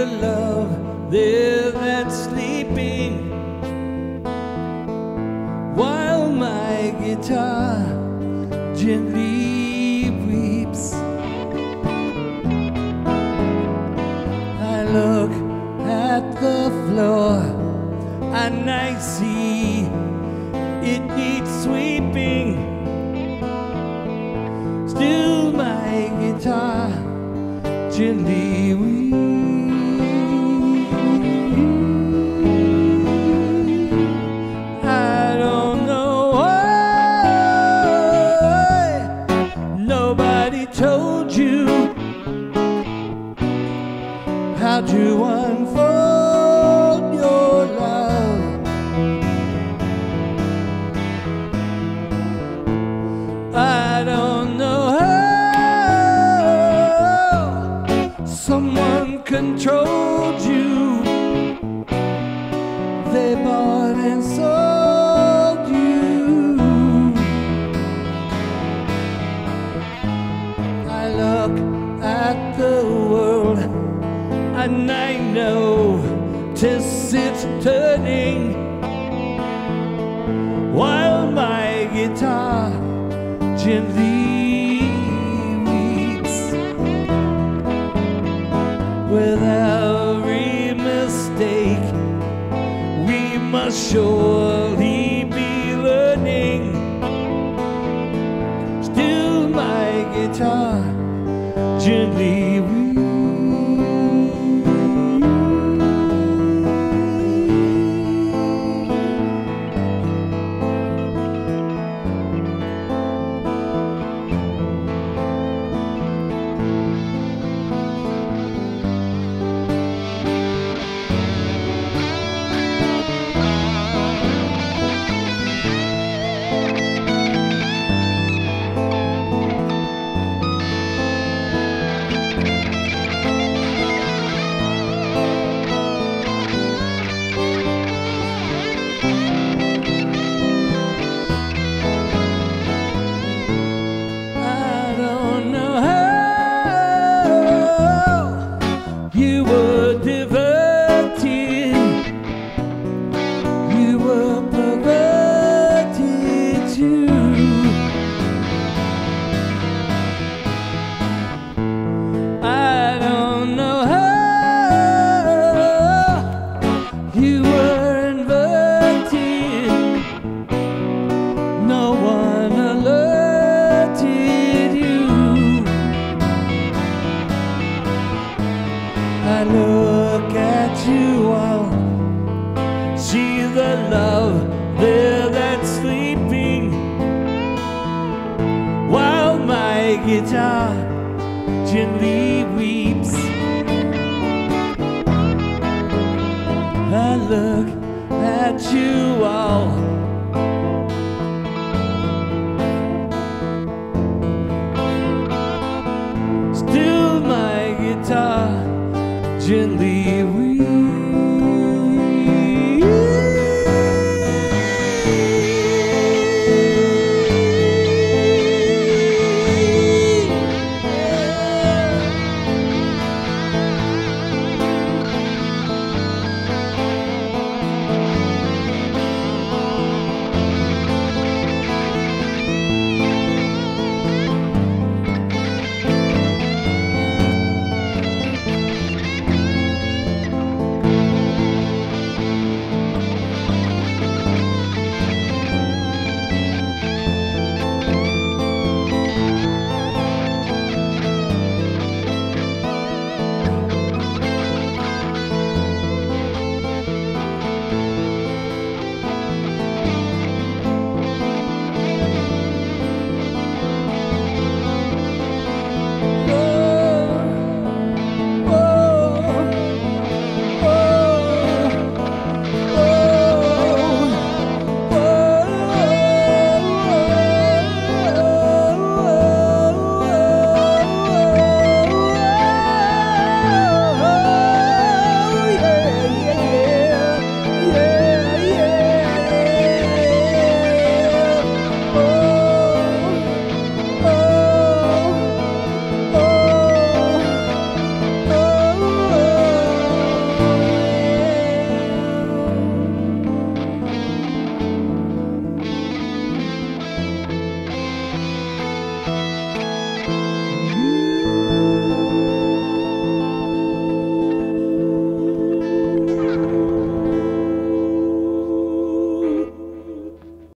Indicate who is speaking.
Speaker 1: the love there that's sleeping while my guitar gently weeps. I look at the floor and I see it needs sweeping. Still, my guitar gently weeps. Controlled you. They bought and sold you. I look at the world and I know tis it's turning while my guitar gently with every mistake. We must surely be learning. Still my guitar gently I don't know how you were inverted. No one alerted you. I look at you all, see the love there that's sleeping, while my guitar gently weeps. I look at you all. Still my guitar gently